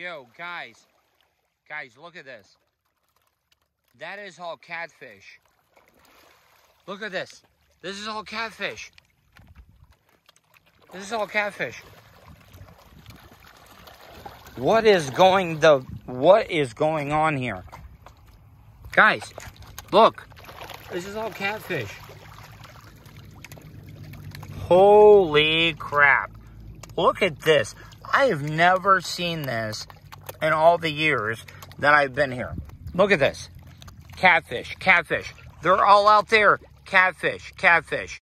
Yo, guys. Guys, look at this. That is all catfish. Look at this. This is all catfish. This is all catfish. What is going the what is going on here? Guys, look. This is all catfish. Holy crap. Look at this. I have never seen this in all the years that I've been here. Look at this. Catfish, catfish. They're all out there. Catfish, catfish.